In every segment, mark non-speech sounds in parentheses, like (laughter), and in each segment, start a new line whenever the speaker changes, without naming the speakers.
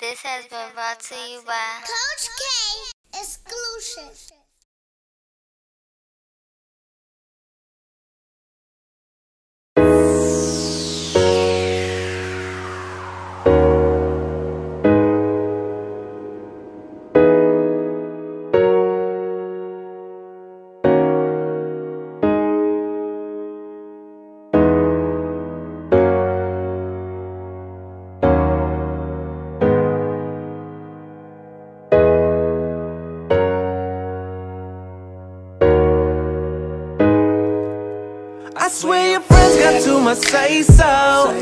This has been brought to you by
Coach K exclusive.
Got say so.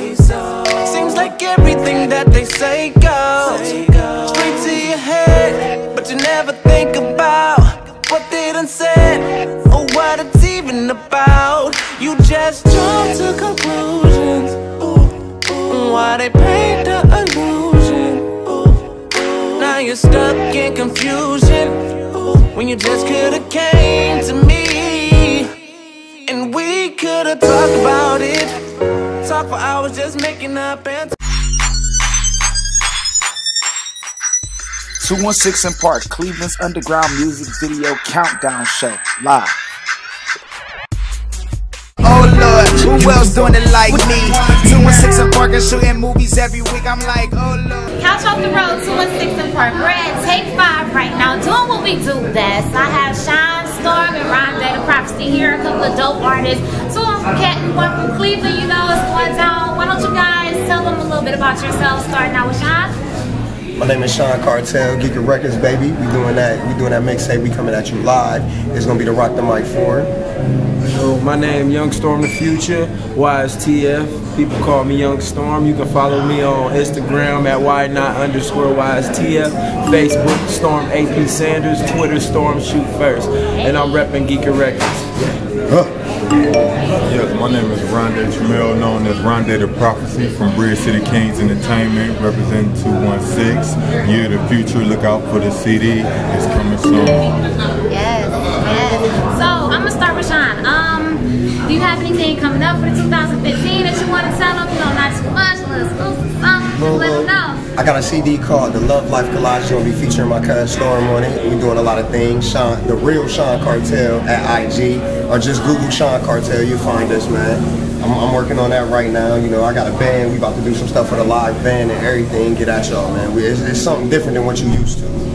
Seems like everything that they say goes straight to your head, but you never think about what they done said or what it's even about. You just jump to conclusions. Why they paint the illusion? Now you're stuck in confusion when you just could've came to me. And we could've talked about it. Talk for hours just making up and
216 in Park, Cleveland's underground music video countdown show, live.
Oh Lord, who else doing it like me? 216 in Park and shooting movies every week. I'm like, oh Lord.
Couch off the road, 216 in Park. We're at Take 5 right now, doing what we do best. I have Shine, Storm and Rondé the Prophecy here, a couple of dope artists. So I'm from Canton, one from Cleveland, you know it's going down. Why don't you guys tell them a little bit about yourself, starting out with Sean?
My name is Sean Cartel, Geeker Records, baby. We doing that. We doing that mixtape. We coming at you live. It's gonna be the Rock the Mic
4. My name Young Storm the Future, YSTF. People call me Young Storm. You can follow me on Instagram at Y not underscore YSTF, Facebook Storm AP Sanders, Twitter Storm Shoot First, and I'm repping Geeker Records. Huh.
Yes, my name is Rondé Tramiel, known as Rondé the Prophecy from Bridge City Kings Entertainment, representing 216. Year of the Future, look out for the CD. It's coming soon.
Yes. I'm to start with Shine. Um, do you have anything coming up for the 2015 that you want to tell them? You know, not too much, a little exclusive something. Just let them know.
I got a CD called The Love Life Collage. Gonna be featuring my cousin Storm on it. We doing a lot of things. Sean, the real Sean Cartel at IG, or just Google Sean Cartel. You'll find us, man. I'm, I'm working on that right now. You know, I got a band. We about to do some stuff for the live band and everything. Get at y'all, man. We, it's, it's something different than what you used to.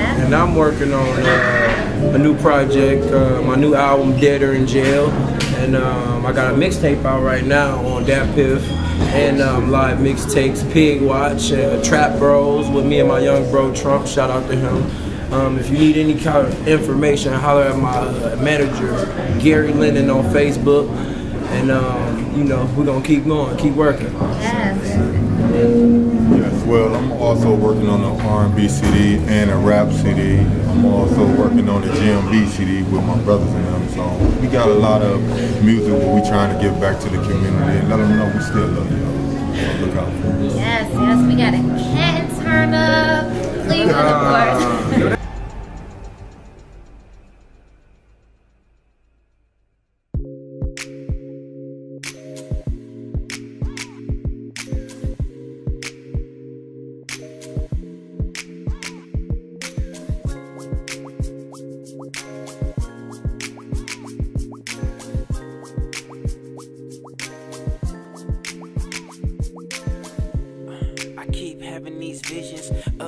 And I'm working on uh, a new project, uh, my new album, Deader in Jail. And um, I got a mixtape out right now on Dat Piff and um, live mixtapes, Pig Watch, uh, Trap Bros with me and my young bro Trump. Shout out to him. Um, if you need any kind of information, holler at my uh, manager, Gary Linden, on Facebook. And, um, you know, we're going to keep going, keep working.
Yes, well, I'm also working on an R&B CD and a rap CD. I'm also working on the GMB CD with my brothers and them. So we got a lot of music where we trying to give back to the community and let them know we still love y'all. Look out for us.
Yes, yes, we got a Canton turn up, Cleveland, of course. (laughs) (laughs)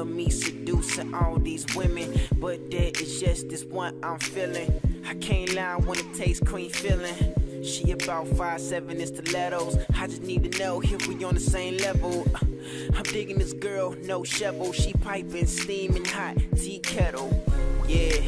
me seducing all these women, but there is just this one I'm feeling. I can't lie when it takes clean feeling. She about five seven in stilettos. I just need to know if we on the same level. Uh, I'm digging this girl, no shovel. She piping, steaming hot tea kettle. Yeah,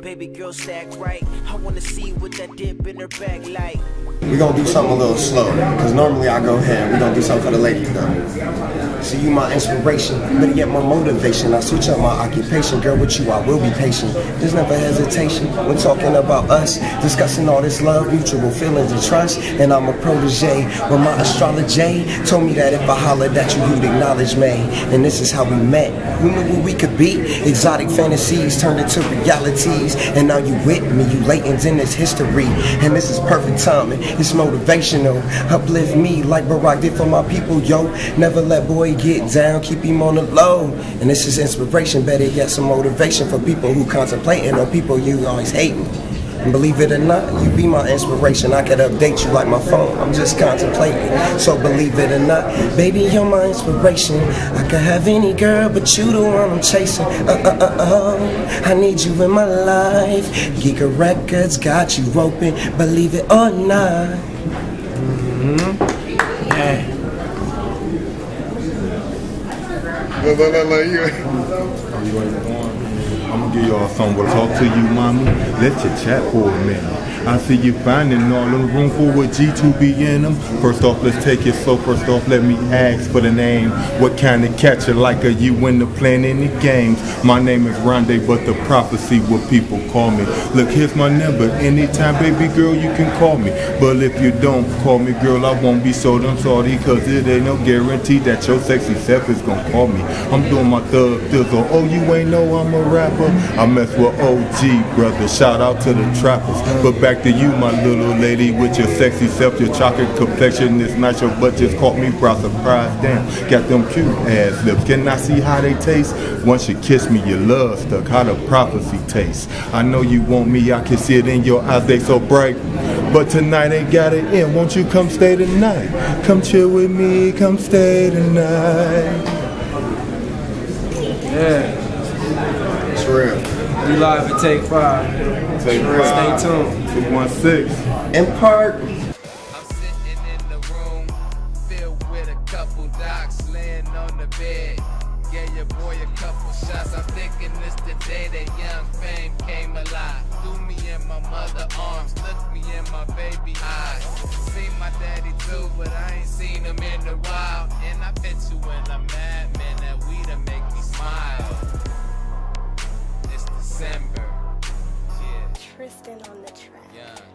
baby girl stack right. I wanna see what that dip in her back like.
We're gonna do something a little slow, because normally I go ahead. We're gonna do something for the ladies though. See you my inspiration, better get my motivation. I switch up my occupation, girl. With you, I will be patient. There's never hesitation when talking about us, discussing all this love, mutual feelings and trust. And I'm a protege. When my astrologer told me that if I hollered at you, you'd acknowledge me. And this is how we met. We knew what we could be? Exotic fantasies turned into realities. And now you with me, you latents in this history. And this is perfect timing. It's motivational. Uplift me like Barack did for my people, yo. Never let boy get down, keep him on the low. And this is inspiration, better yet, some motivation for people who contemplating or people you always hating. And believe it or not, you be my inspiration. I could update you like my phone. I'm just contemplating. So believe it or not, baby, you're my inspiration. I could have any girl, but you the one I'm chasing. Uh uh uh uh. I need you in my life. Geeker Records got you open. Believe it or not.
Look, look, look, look, you. I'm gonna give y'all something. We'll talk to you, mommy. Let you chat for a minute. I see you finding all in the room full with G2B in them. First off, let's take it slow. First off, let me ask for the name. What kind of catcher like are you when the playing any games? My name is Rondé, but the prophecy what people call me. Look, here's my number. Anytime, baby girl, you can call me. But if you don't call me, girl, I won't be so damn sorry. Cause it ain't no guarantee that your sexy self is gonna call me. I'm doing my thug thizzle. Oh, you ain't know I'm a rapper. I mess with OG, brother. Shout out to the trappers. But back to you, my little lady, with your sexy self, your chocolate complexion. This night your butt just caught me by surprise. Damn, got them cute ass lips. Can I see how they taste? Once you kiss me, your love stuck. How the prophecy tastes. I know you want me. I can see it in your eyes. They so bright. But tonight ain't got it in. Won't you come stay tonight? Come chill with me. Come stay tonight.
Yeah,
It's real.
we live at Take Five.
Take
Stay tuned.
216.
In part,
I'm sitting in the room, filled with a couple docs laying on the bed. Gave your boy a couple shots. I'm thinking this the day that young fame came alive. Threw me in my mother arms, looked me in my baby eyes. Seen my daddy too, but I ain't seen him in a while. And I bet you when I'm mad, man, that we to make me smile. It's December. Yeah,
Tristan on the track.
young.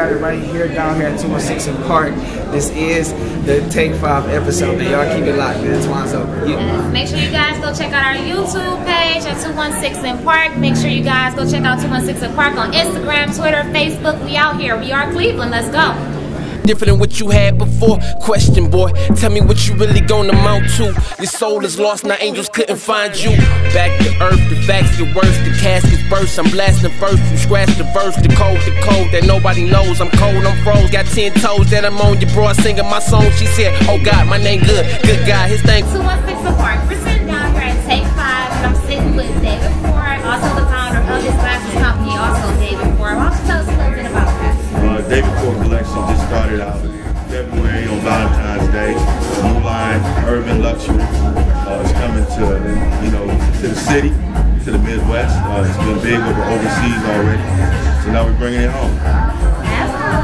Got it right here down here at 216 in Park. This is the Take 5 episode, man. Y'all keep it locked, man. Twanzo.
Yes. Make sure you guys go check out our YouTube page at 216 in Park. Make sure you guys go check out 216 in Park on Instagram, Twitter, Facebook. We out here. We are Cleveland. Let's go.
Different than what you had before. Question, boy, tell me what you really gonna amount to. Your soul is lost, now angels couldn't find you. Back to earth, the facts get worse, the caskets burst. I'm blasting first, you scratch the verse, the code, the code that nobody knows. I'm cold, I'm froze, got ten toes that I'm on your broad singing my song. She said, Oh God, my name good, good God, his thing.
216 in Park. We're sitting down here at Take 5, and I'm sitting with David Ford, also the founder of this glasses company, also David Ford. Why don't you tell us a little bit about that?
Uh, David Ford Collection just started out February on Valentine's Day. New line, urban luxury. Uh, it's coming to, you know, to the city, to the Midwest. Uh, it's been big over overseas already. So now we're bringing it home.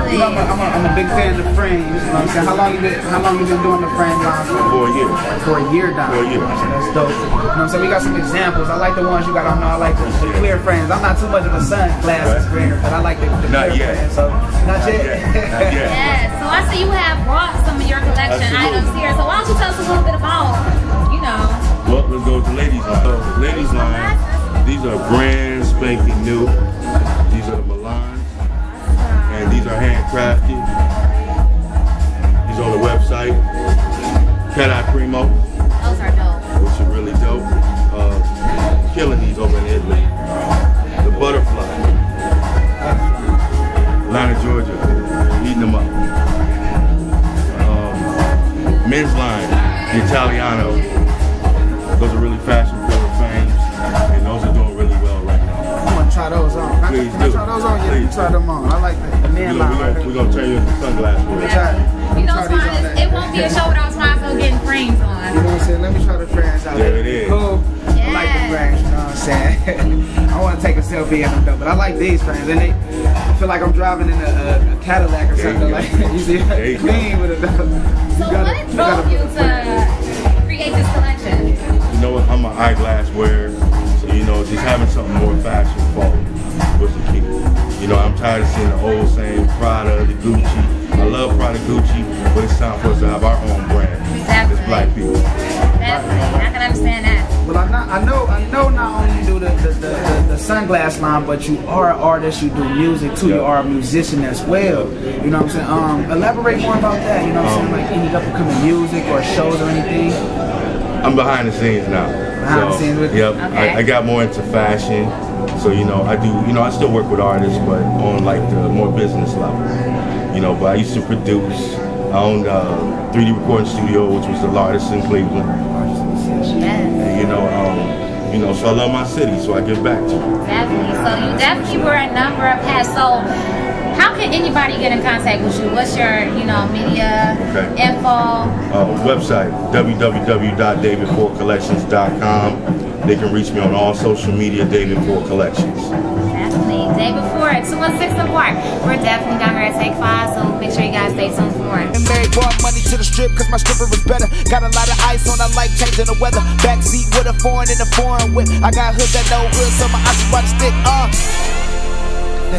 You I'm, a, I'm, a, I'm a big fan of the frames. You know what I'm saying? How long you been How long you been doing the frame line for?
For a year.
For a year now.
For a year.
That's dope. You know what I'm saying? We got some examples. I like the ones you got on. there. I like the, the clear frames. I'm not too much of a sunglasses
Right.
framer, but I like the, the
Not
clear
yet.
frames. So not,
Not
yet.
yet. Not yet. (laughs)
Yes. So I see you have brought some of your collection
Absolutely.
items here. So why don't you tell us a little bit about, you know,
Well, let's go to ladies line. So, ladies line, these are brand spanking new. These are on the website. Cat Eye Primo,
So
gotta-
what
you gotta
drove you
put the frame.
to create this collection?
You know what? I'm an eyeglass wearer, so you know, just having something more fashion forward was the key. You know, I'm tired of seeing the old same Prada, the Gucci. I love love Gucci, but it's time for us to have our own brand.
Exactly.
It's black people.
Definitely. I can understand that.
I, know, I know. Not only you do the the, the, the the sunglass line, but you are an artist. You do music too. You are a musician as well. You know what I'm saying? Um, elaborate more about that. You know what I'm saying? Like any up and coming music or shows or anything.
I'm behind the scenes now.
Behind the scenes with?
Yep.
Okay.
I, I got more into fashion. So, you know, I do, you know, I still work with artists, but on like the more business level. You know, but I used to produce. I owned a 3D recording studio, which was the largest in Cleveland. You know, so I love my city, so I give back to it.
Definitely. So you definitely were a number of past. So how can anybody get in contact with you? What's your, you know, media
Okay.
info?
uh, website www.david4collections.com. They can reach me on all social media, David Four Collections.
Definitely. Day before at 216 Park. We're definitely down there at Take Five, so make sure you guys stay tuned for more.
Mary brought money to the strip cause my stripper was better. Got a lot of ice on, I like changing the weather. Backseat with a foreign in a foreign whip. I got hood that no hood, so my eyes brought a stick. Uh. (laughs)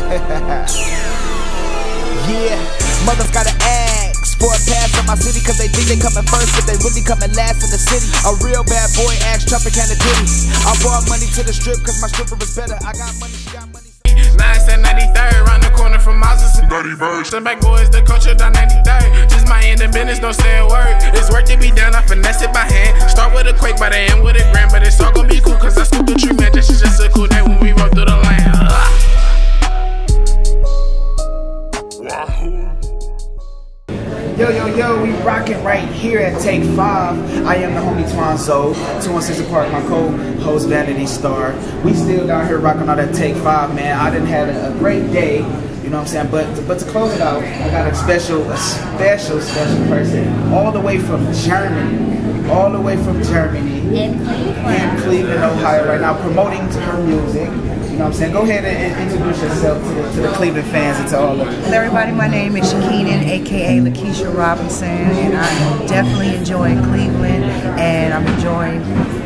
yeah, mothers gotta ask for a pass on my city cause they think they coming first, but they really coming last in the city. A real bad boy asked Trump and Kennedy. I brought money to the strip cause my stripper was better. I got money, she got money.
993rd, round the corner from Moses and Dirty Birds. Stand back boys, the culture down 93rd. Just my end of business, don't say a word. It's work to be done, I finesse it by hand. Start with a quake, but I end with a grand. But it's all gonna be cool, cause I scoop the tree, man. This is just a cool day when we roll through the land.
Yo, yo, yo, we rocking right here at Take Five. I am the homie Twanzo, 216 Park, my co-host Vanity Star. We still down here rocking all that Take Five, man. I didn't have a, great day, you know what I'm saying? But but to close it out, I got a special, a special, special person all the way from Germany, all the way from Germany,
in Cleveland,
in Cleveland, Ohio, right now, promoting her music. You know what I'm saying? Go ahead and, and introduce yourself to the, to the Cleveland fans and to all of them.
Hello, everybody. My name is Shakeenan, aka Lakeisha Robinson, and I'm definitely enjoying Cleveland, and I'm enjoying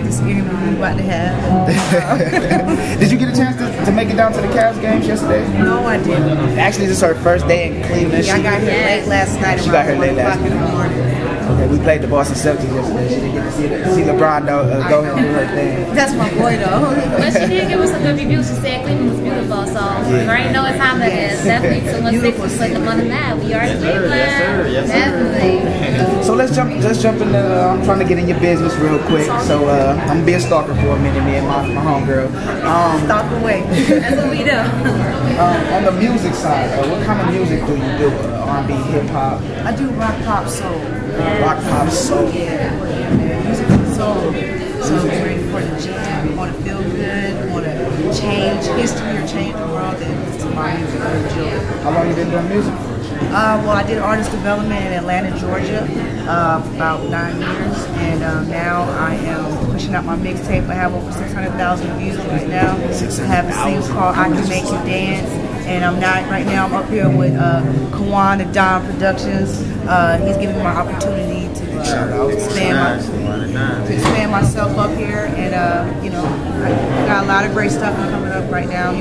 this interview we're about to have. (laughs)
Did you get a chance to, to make it down to the Cavs games yesterday?
No, I didn't.
Actually, this is her first day in Cleveland.
Yeah, I got here late last night.
She got here late last
o'clock in the morning.
Okay, we played the Boston Celtics yesterday. She didn't get to see, see LeBron though, uh, go ahead and do her thing.
That's my boy, though.
But she did give us a good review. She said Cleveland was beautiful, so you already know what time it is. Definitely 216 to put them on the map. We are in Cleveland. Definitely.
So let's jump. Let's jump in. Uh, I'm trying to get in your business real quick. So uh, I'm gonna be a stalker for a minute, me and my, my homegirl. Um,
Stalk away. (laughs)
That's what we do. (laughs)
um, on the music side, uh, what kind of music do you do? Uh, R&B, hip hop,
I do rock, pop, soul.
Rock, pop, soul.
Yeah, yeah, man. Music soul. So I'm ready for the jam. Want to feel good. Want to change history or change the world. To my music enjoy.
How long you been doing music?
Uh, well, I did artist development in Atlanta, Georgia, uh, for about nine years, and um, now I am pushing out my mixtape. I have over 600,000 views right now. I have a single called "I Can Make You Dance," and I'm not right now. I'm up here with uh, Kawan and Don Productions. Uh, he's giving me my opportunity to uh, expand my, to expand myself up here, and uh, you know, I got a lot of great stuff coming up right now.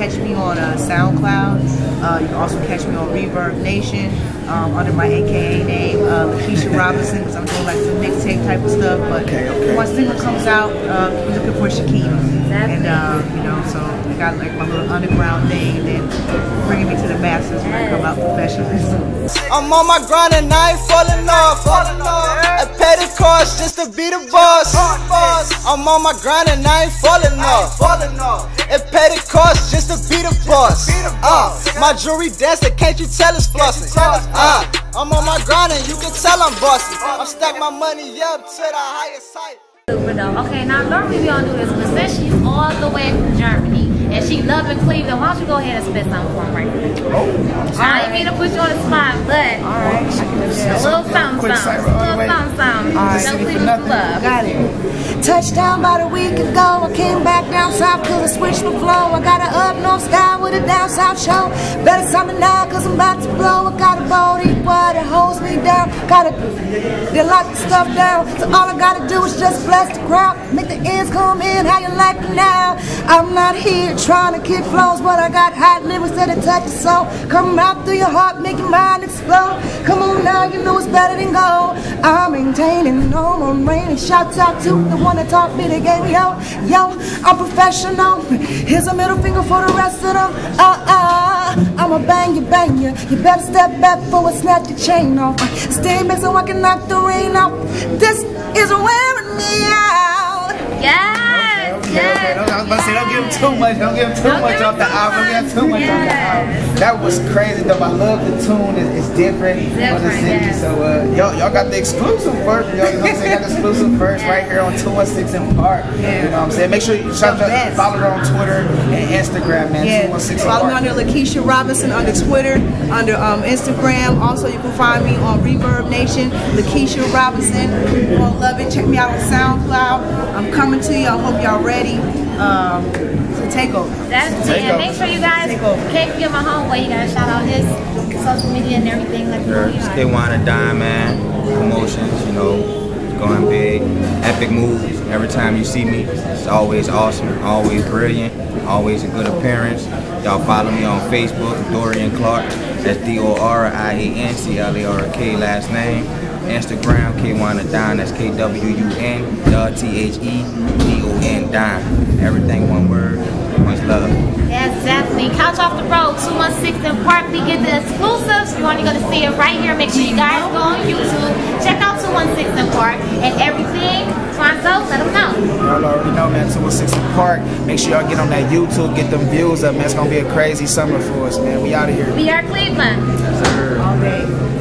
You can catch me on uh, SoundCloud. Uh, you can also catch me on Reverb Nation um, under my AKA name, uh, Lakeisha (laughs) Robinson, because I'm doing like some mixtape type of stuff. But when my single comes out, uh, we're looking for Shakina. And, uh, you know, so I got like my little underground thing, and then bringing me to the masses when I come out professionally. (laughs)
I'm on my grind and I ain't falling off. I pay the cost just to be the boss. I'm on my grind and I ain't falling off. It pay the cost just to be the boss. Uh, my jewelry dancing, can't you tell it's flossing? Uh, I'm on my grind and you can tell I'm bossy. I'm stack my money up to the highest height.
Super dope. Okay, now normally we don't do this, but since she's all the way from Germany and she loving Cleveland, why don't you go ahead and spit something for him right now?
Oh,
I didn't mean to put you on the spot, but a little something, something, a little something, something.
All right, for
Cleveland love.
Got it. Touchdown about a week ago. I came back down south cause I switched my flow. I got a up north sky with a down south show. Better something now cause I'm about to blow. I got a body what that holds me down. Gotta they lock the stuff down. So all I gotta do is just bless the crowd. Make the ends come in how you like it now. I'm not here trying to kick flows, but I got hot lyrics that touch the soul. Come out through your heart, make your mind explode. Come on now, you know it's better than gold. I'm maintaining no more raining. Shouts out to the one that taught me the game. Yo, yo, I'm professional. Here's a middle finger for the rest of them. Uh, uh, I'ma bang you, bang you. You better step back for a snap the chain off. Stay back so I can knock the rain off. This is wearing me out.
Yes,
don't, I was about to say, don't give him too much. Don't give him too much off the album. Don't give him too much off the album. That was crazy though. I love the tune. It's, it's different.
Different, yes.
So uh, y'all, y'all got the exclusive first. Y'all, you know what I'm saying? Got the exclusive first right here on 216 in Park. Yeah. You know what I'm saying? Make sure you shout out, follow her on Twitter and Instagram, man.
Yeah,
216
follow me under Lakeisha Robinson under Twitter, under um, Instagram. Also, you can find me on Reverb Nation, Lakeisha Robinson. You gonna love it. Check me out on SoundCloud. I'm coming to you. I hope y'all ready. Um, to take over.
That's
Take
it. And
over.
make sure you guys
Take over.
can't forget my homeboy. You gotta shout out his social media and everything. Like you know, you
Stay Wine Dime, man. Promotions, you know, going big. Epic moves. Every time you see me, it's always awesome, always brilliant, always a good appearance. Y'all follow me on Facebook, Dorian Clark. That's D-O-R-I-A-N-C-L-A-R-K last name. Instagram, Kwun Dime. That's K-W-U-N, the Everything one word. Much love.
Yes, definitely. Couch off the road, 216 in Park. We get the exclusives. You're only going to see it right here. Make sure you guys go on YouTube. Check out 216 in Park and everything. Twanzo, let them know.
Y'all already know, man. 216 in Park. Make sure y'all get on that YouTube, get them views up, man. It's gonna be a crazy summer for us, man. We out of here.
We are Cleveland.
All day.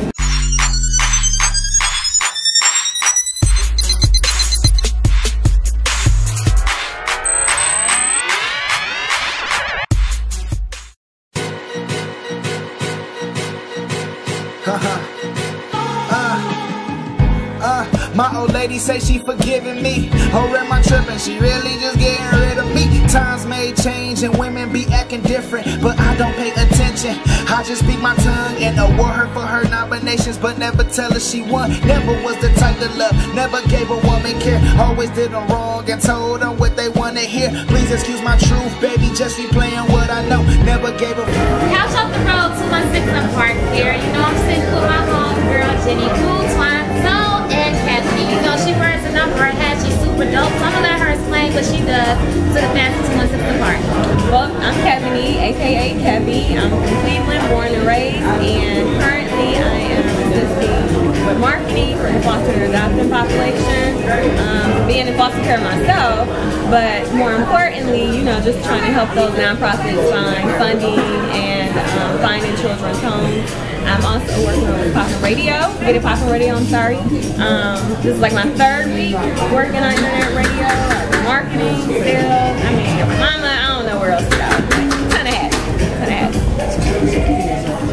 Say she forgiving me. Oh, am I tripping? She really just getting rid of me. Times may change and women be acting different, but I don't pay attention. I just speak my tongue and award her for her nominations, but never tell her she won. Never was the type to love, never gave a woman care. Always did them wrong and told them what they wanna hear. Please excuse my truth, baby, just replaying what I know. Never gave a
Couch off the road, 216 in Park here. You know I'm sitting with my homegirl,
aka Kevy. I'm from Cleveland, born and raised, and currently I am assisting with marketing for the foster and adoption population, um, being in foster care myself, but more importantly, you know, just trying to help those nonprofits find funding and um, finding children's homes. I'm also working on Poppin' Radio, Get It Poppin' Radio, I'm sorry. Um, this is like my third week working on internet radio, marketing, sales. I mean, mama, I don't know where else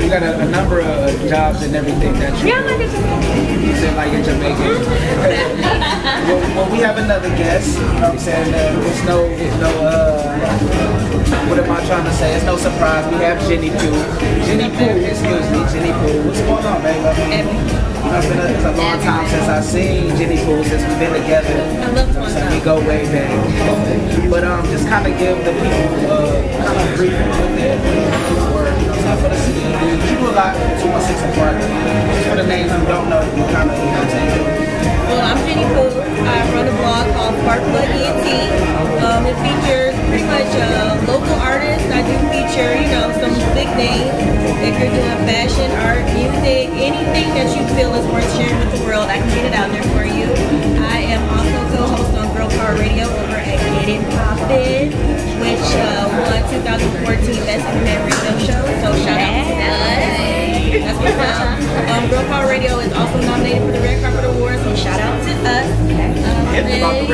you got a, a number of jobs and everything that you.
Yeah, like
in Jamaica. Like in Jamaica. (laughs) well, well, we have another guest. You know what I'm saying? Uh, it's no, it's no. Uh, what am I trying to say? It's no surprise. We have Jenny Poo. Jenny Poo, excuse me, Jenny Poo. What's going on, baby? It's been a, it's a long time since I've seen Jenny Poo since we've been together.
I love you
so we go way back. But um, just kind of give the people uh, kind of brief look there. 10 for the You were locked for 216 apartment. Just for the names who don't know, you kind of, you know what I'm?
Well, I'm Jenny Poole. I run a blog called Sparkplug ENT. Um, it features pretty much uh, local artists. I do feature, you know, some big names. If you're doing fashion, art, music, anything that you feel is worth sharing with the world, I can get it out there for you. I am also co-host on Girl Power Radio over at Get It Poppin', which uh, won 2014 Best Internet Radio Show. So shout out to us. That's what's up. Um, Girl Power Radio is also nominated for the Red Carpet Awards, so shout out to us. Um, and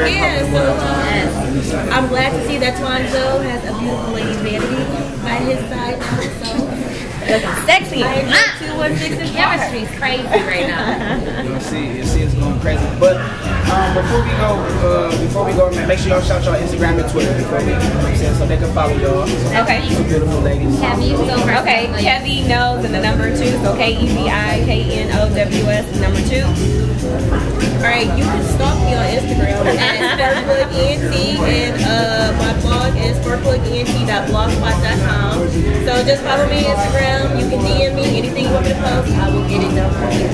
yeah, so uh, I'm glad to see that Twanzo has a beautiful lady vanity by his side now. So
Looking sexy.
I agree. 216 and
Chemistry's crazy right now.
You see, you see, it's going crazy. But um, before we go, uh, before we go, man, make sure y'all shout y'all Instagram and Twitter before we, you know I'm saying, so they can follow y'all.
Okay.
Some beautiful ladies.
Okay, Kevy knows and the number two, so K E V I K N O W S number two. All right, you can stalk me on Instagram at SparkplugENT and uh, my blog is sparkplugent.blogspot.com. So just follow me on Instagram. Um, you can DM me anything you want me to post. I will get it done for you.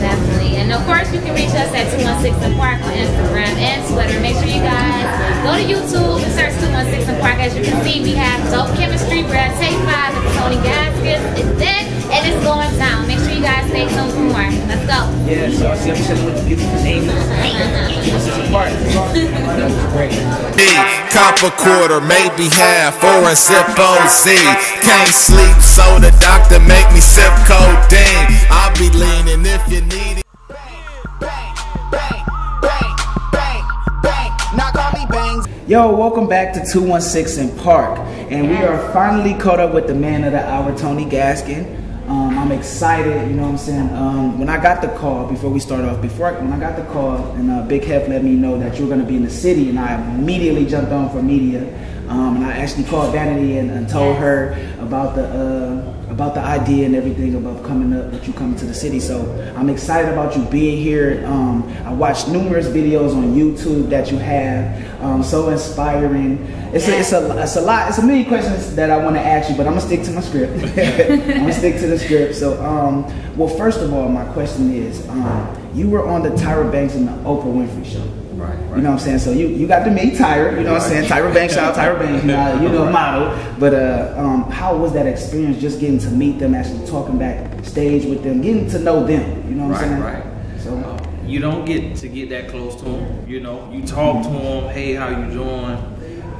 Definitely. And of course, you can reach us at 216 and Park on Instagram and Twitter. Make sure you guys go to YouTube and search 216 and Park. As you can see, we have dope chemistry. We're at Take 5 with Tony Gaskins. It's dead and it's going down. Make sure you guys stay tuned for more. Let's go.
Yeah, so I see I'm chilling with the beautiful names. This is a part. That was great.
B, copper quarter, maybe half, or a sip OZ. Can't sleep, so the doctor make me sip codeine. I'll be leaning if you need it.
Yo, welcome back to 216 in Park. And we are finally caught up with the man of the hour, Tony Gaskin. Um, I'm excited, you know what I'm saying? Um, when I got the call, before we start off, before I, when I got the call and uh, Big Hef let me know that you were going to be in the city, and I immediately jumped on for media. Um, and I actually called Vanity and, and told her about the uh, about the idea and everything about coming up, that you coming to the city. So I'm excited about you being here. Um, I watched numerous videos on YouTube that you have, um, so inspiring. It's a, it's a it's a lot. It's a million questions that I want to ask you, but I'm gonna stick to my script. (laughs) I'm gonna stick to the script. So, um, well, first of all, my question is, um, you were on the Tyra Banks and the Oprah Winfrey show.
Right,
You know what I'm saying? So you, you got to meet Tyra, you know what I'm saying? Tyra Banks, shout out Tyra Banks, you know, you know model. But uh, um, how was that experience just getting to meet them, actually talking backstage with them, getting to know them, you know what I'm saying?
Right, right.
So
You don't get to get that close to them. You know, you talk to them, hey, how you doing?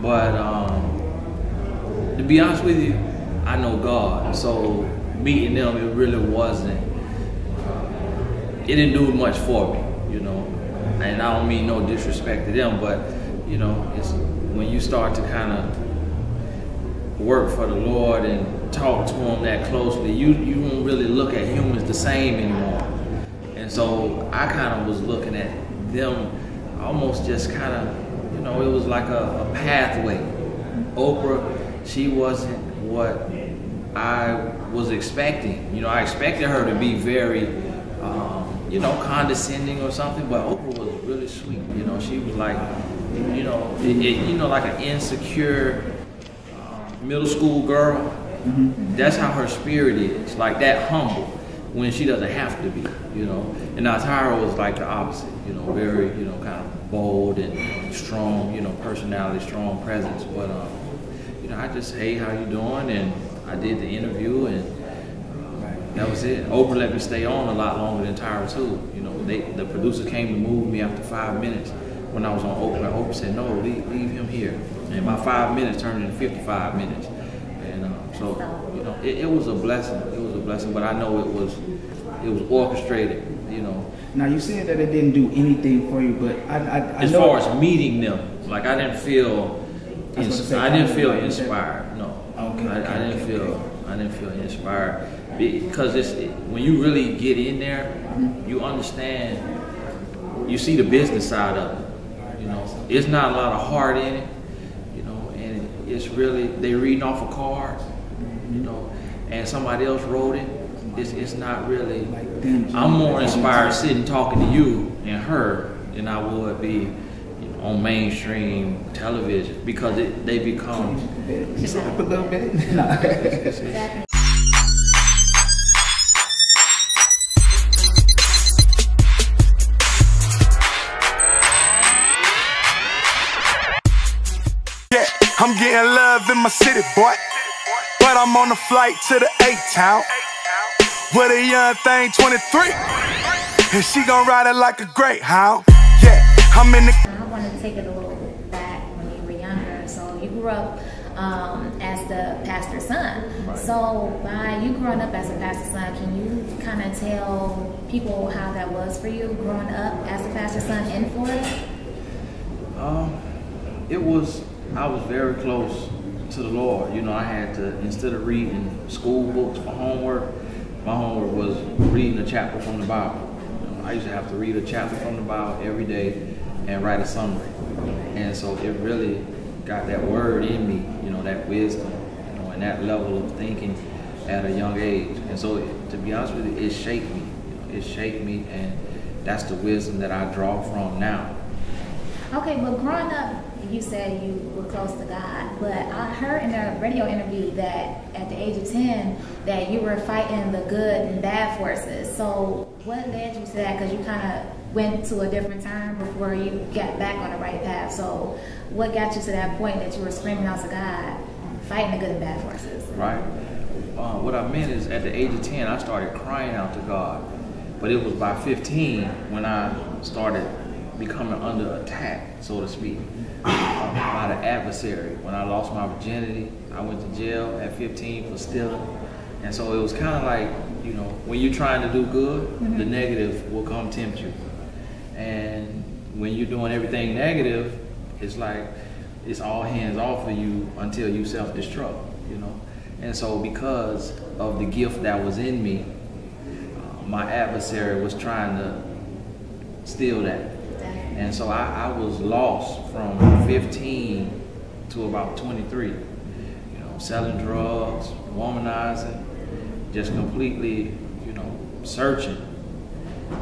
But um, to be honest with you, I know God, so meeting them, it really wasn't. It didn't do much for me, you know. And I don't mean no disrespect to them, but you know, it's when you start to kind of work for the Lord and talk to Him that closely, you you don't really look at humans the same anymore. And so I kind of was looking at them almost just kind of, you know, it was like a, a pathway. Oprah, she wasn't what I was expecting. You know, I expected her to be very, um, you know, condescending or something, but Oprah was really sweet. You know, she was like, you know, it, it, you know, like an insecure um, middle school girl. That's how her spirit is, like that humble when she doesn't have to be, you know. And Tyra was like the opposite, you know, very, you know, kind of bold and strong, you know, personality, strong presence. But um, you know, I just, hey, how you doing? And I did the interview, and uh, that was it. Oprah let me stay on a lot longer than Tyra too. You know, they the producer came to move me after five minutes when I was on Oprah. Oprah said, no, leave, leave him here. And my five minutes turned into 55 minutes. And um, so, you know, it, it was a blessing. It was a blessing, but I know it was it was orchestrated. You know,
now you said that it didn't do anything for you, but I, I, I
as far as meeting them, like I didn't feel,
I
ins-
say,
I didn't feel inspired. No,
Okay,
I, I didn't
okay,
feel, I didn't feel inspired because it's when you really get in there, you understand, you see the business side of it. You know, it's not a lot of heart in it. You know, and it's really they reading off a card. You know, and somebody else wrote it. It's, it's not really. I'm more inspired sitting talking to you and her than I would be you know, on mainstream television because it, they become.
Just a little bit. (laughs)
love in my city, boy. But I'm on a flight to the A-Town. With a young thing, 23. And she gon' ride it like a greyhound. Yeah, I'm in the.
I want to take it a little bit back when you were younger. So you grew up um, as the pastor's son. So by you growing up as a pastor's son, can you kind of tell people how that was for you growing up as a pastor's son in Florida?
Um, it was. I was very close to the Lord. You know, I had to instead of reading school books for homework, my homework was reading a chapter from the Bible. You know, I used to have to read a chapter from the Bible every day and write a summary. And so it really got that word in me, you know, that wisdom, you know, and that level of thinking at a young age. And so, it, to be honest with you, it shaped me. You know, it shaped me, and that's the wisdom that I draw from now.
Okay, but growing up, you said you were close to God, but I heard in a radio interview that at the age of 10 that you were fighting the good and bad forces. So what led you to that? Because you kind of went to a different turn before you got back on the right path. So what got you to that point that you were screaming out to God, fighting the good and bad forces?
Right. Uh, what I meant is at the age of 10, I started crying out to God. But it was by 15 when I started becoming under attack, so to speak, uh, by the adversary. When I lost my virginity, I went to jail at 15 for stealing. And so it was kind of like, you know, when you're trying to do good,
Mm-hmm.
the negative will come tempt you. And when you're doing everything negative, it's like it's all hands off of you until you self-destruct, you know. And so because of the gift that was in me, uh, my adversary was trying to steal that. And so I, I was lost from 15 to about 23. You know, selling drugs, womanizing, just completely, you know, searching,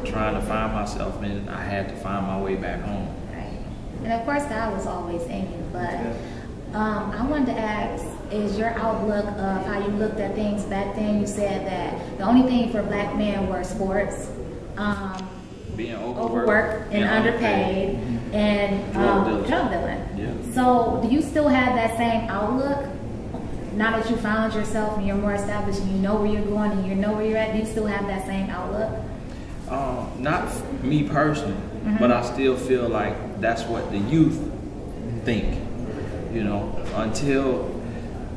trying to find myself, and I had to find my way back home.
And of course, God was always in you. But um, I wanted to ask: Is your outlook of how you looked at things back then? You said that the only thing for black men were sports, um,
Being overworked,
overworked, and underpaid, and
Drug
um, drug dealing.
Yeah.
So, do you still have that same outlook? Now that you found yourself and you're more established and you know where you're going and you know where you're at, do you still have that same outlook?
Um, not me personally,
Mhm.
but I still feel like that's what the youth think. You know, until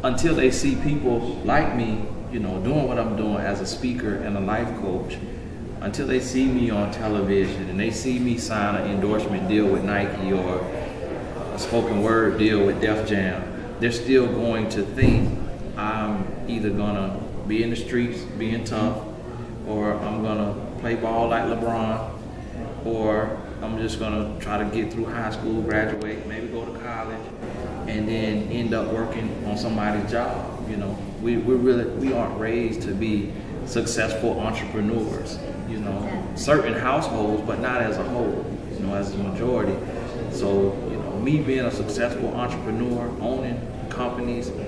until they see people like me, you know, doing what I'm doing as a speaker and a life coach, until they see me on television and they see me sign an endorsement deal with Nike or a spoken word deal with Def Jam, they're still going to think I'm either gonna be in the streets being tough, or I'm gonna play ball like LeBron, or I'm just gonna try to get through high school, graduate, maybe go to college, and then end up working on somebody's job. You know, we we really we aren't raised to be successful entrepreneurs. You know, certain households, but not as a whole. You know, as a majority. So you know, me being a successful entrepreneur, owning companies, uh,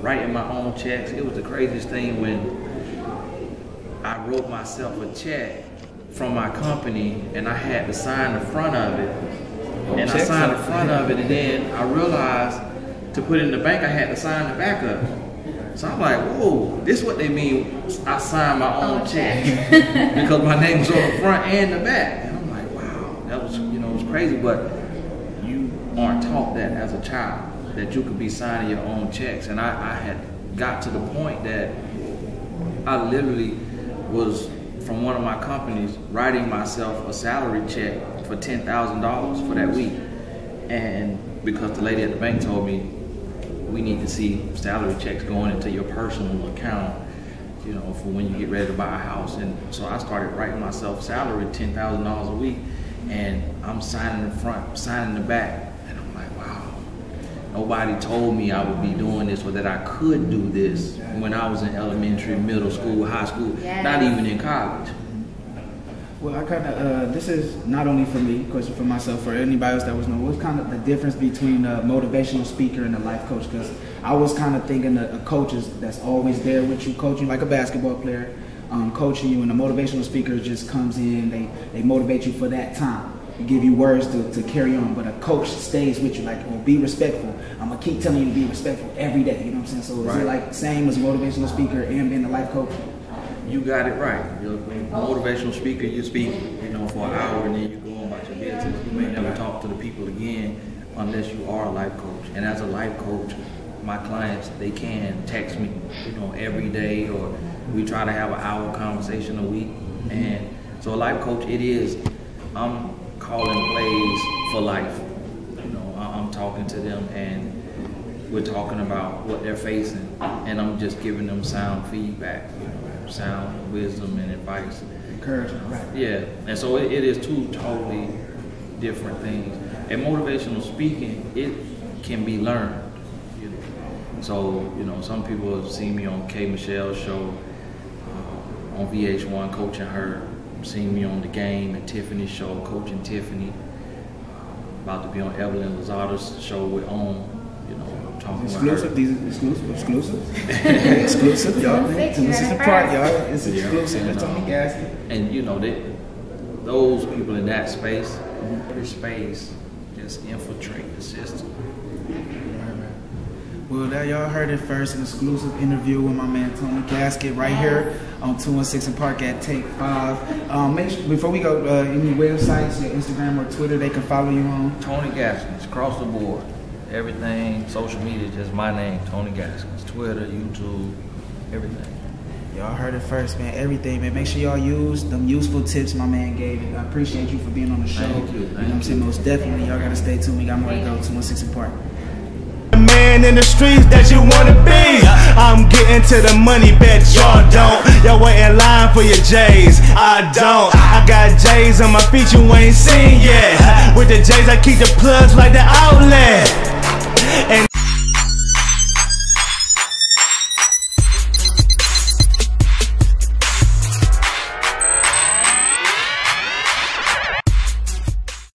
writing my own checks, it was the craziest thing when I wrote myself a check from my company and I had to sign the front of it. Oh, and I signed the front of it and then I realized to put it in the bank I had to sign the back of it. So I'm like, whoa, this is what they mean I signed my own check. (laughs) (laughs) because my name was on the front and the back. And I'm like, wow, that was you know, it was crazy, but you aren't taught that as a child, that you could be signing your own checks. And I, I had got to the point that I literally was from one of my companies writing myself a salary check for ten thousand dollars for that week, and because the lady at the bank told me we need to see salary checks going into your personal account, you know, for when you get ready to buy a house, and so I started writing myself salary ten thousand dollars a week, and I'm signing the front, signing the back, and I'm like, wow, nobody told me I would be doing this or that I could do this when I was in elementary, middle school, high school, not even in college.
Well, I kind of, uh, this is not only for me, question for myself, for anybody else that was know, what's kind of the difference between a motivational speaker and a life coach? Because I was kind of thinking a, a coach is that's always there with you, coaching like a basketball player, um, coaching you, and a motivational speaker just comes in, they, they motivate you for that time. Give you words to, to carry on, but a coach stays with you, like, well, be respectful. I'm gonna keep telling you to be respectful every day. You know what I'm saying? So is
Right.
it like same as a motivational speaker and being a life coach?
You got it right. You're a motivational speaker. You speak, you know, for an hour and then you go on about your business. You may never talk to the people again unless you are a life coach. And as a life coach, my clients they can text me, you know, every day, or we try to have an hour conversation a week. And so a life coach, it is. I'm calling plays for life. You know, I'm talking to them and we're talking about what they're facing, and I'm just giving them sound feedback, you know, sound wisdom and advice.
Encouragement, right?
Yeah, and so it, it is two totally different things. And motivational speaking, it can be learned. You know? So you know, some people have seen me on K Michelle's show, uh, on VH1 coaching her, seen me on the game and Tiffany's show coaching Tiffany. Uh, about to be on Evelyn Lozada's show with On. You
Exclusive,
with
these are exclusive, exclusive, (laughs) exclusive, y'all. Two one six apart, y'all. It's exclusive. That's Tony Gaskin.
And you know, that those people in that space, every space, just infiltrate the system.
Well, there y'all heard it first, an exclusive interview with my man Tony Gaskin right here on 216 and Park at Take 5. Um, make sure, before we go, uh, any websites, your Instagram or Twitter they can follow you on?
Tony Gaskins, across the board. Everything, social media, just my name, Tony Gaskins. Twitter, YouTube, everything.
Y'all heard it first, man. Everything, man. Make sure y'all use them useful tips my man gave you. I appreciate you for being on the show.
Thank you,
you know what I'm saying? Most definitely. Y'all gotta stay tuned. We got more to go. 216 and Park.
The man in the streets that you wanna be. I'm getting to the money, bet y'all don't. Y'all wait in line for your J's. I don't. I got J's on my feet you ain't seen yet. With the J's, I keep the plugs like the outlet. And